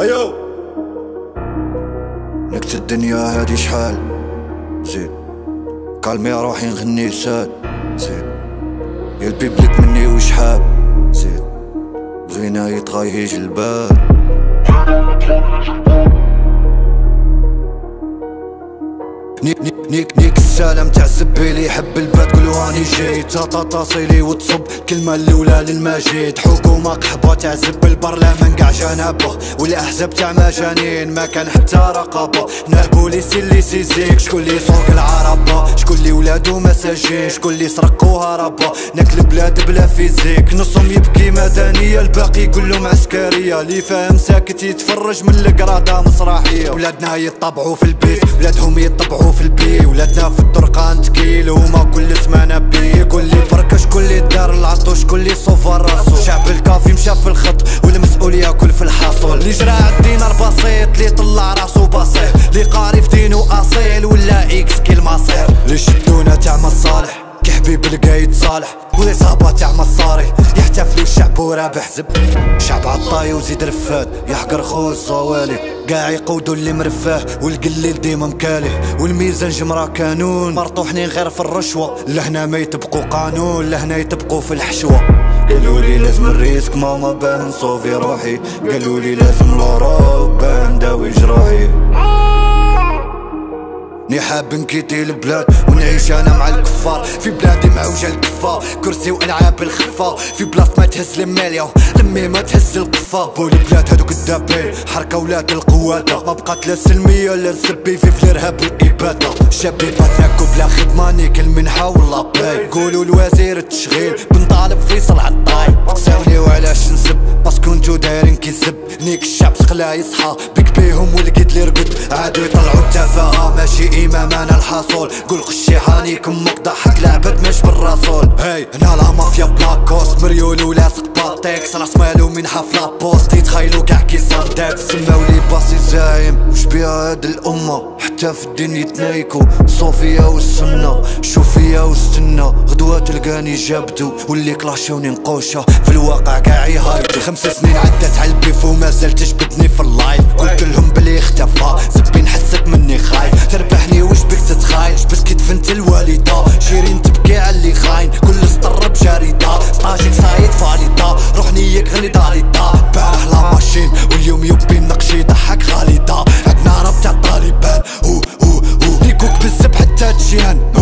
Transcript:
ايو نكت الدنيا هادي شحال؟ زيد كالمي روحي نغني لساد زيد يا البيبليك مني وشحاب زيد بغينا يتغيج الباب. نيك نيك نيك نيك السلام تاع الزبيلي يحب الباد قولو راني جاي تا تصيلي وتصب كلمة الأولى للمجيد. حكومة قحبة تاع زب البرلمان قاع جنابه. والأحزاب تاع مجانين ما كان حتى رقابة. هنا البوليس اللي سيزيك شكون اللي يسوق العربة؟ شكون اللي ولادو مساجين شكون اللي سرقوها ربا ناكل بلاد بلا فيزيك. نصهم يبكي مدنية الباقي يقولهم عسكرية. اللي فاهم ساكت يتفرج من القرادة مسرحية. ولادنا يطبعوا في البيت ولادهم شكون اللي صوفا راسو شعب الكافي مشى في الخط والمسؤول ياكل في الحاصل اللي جرى الدينار بسيط اللي طلع راسو بسيط. اللي قاري في دينو أصيل ولا إكس كي المصير اللي شدونا تاع مصالح كي حبيب القايد صالح. وإصابة تاع مصاري. يحتفلوا الشعب ورابح. زب. شعب عطاي وزيد رفاد. يحقر خو الصوالي قاع يقودوا اللي مرفاه. والقليل ديما مكالي. والميزان جمرة كانون. مرطوحنين غير في الرشوة. لهنا ما يتبقوا قانون. لهنا يتبقوا في الحشوة. قالوا لي لازم الريسك ماما بان نصوفي روحي. قالوا لي لازم لوروب بان داوي جروحي ني حاب نكيتي البلاد ونعيش أنا مع الكفار. في بلادي معوجة الكفا كرسي وألعاب الخفا في بلاص ما تهز المالية لمي ما تهز القفا بولي بلاد هادو كدابين حركة ولاد القوادة ما بقات لا سلمية لا نسبي في في الارهاب والابادة شبيبات ناكو بلا خدمة نيك المنحة ولا باي. قولوا الوزير التشغيل بن طالب فيصل عطاي ساوني وعلاش نسب؟ باسكو نتو دايرين كيسب. نيك الشعب سخلا يصحى. بك بيهم والقيد لي رقد عادو يطلعو التفاهة. ماشي الحصول. قول خشي حانيكم ضحك لعبت مش بالرسول. هاي هنا لا مافيا بلاك كوست. مريول ولاصق باتيكس راس مالو من حفلة بوست. يتخيلو كاع كي صندات سماو لي باسي زايم. وش بيها هاد الأمة؟ حتى في الدين يتنايكو. صوفيا والسنة. شوفيا واستنى غدوة تلقاني جابدو. واللي كلاشوني نقوشة. في الواقع كاع يهايدو خمس سنين عدت على البيف وما زلت في اللايف. قلت لهم بلي اختفى. زبي نحسك She had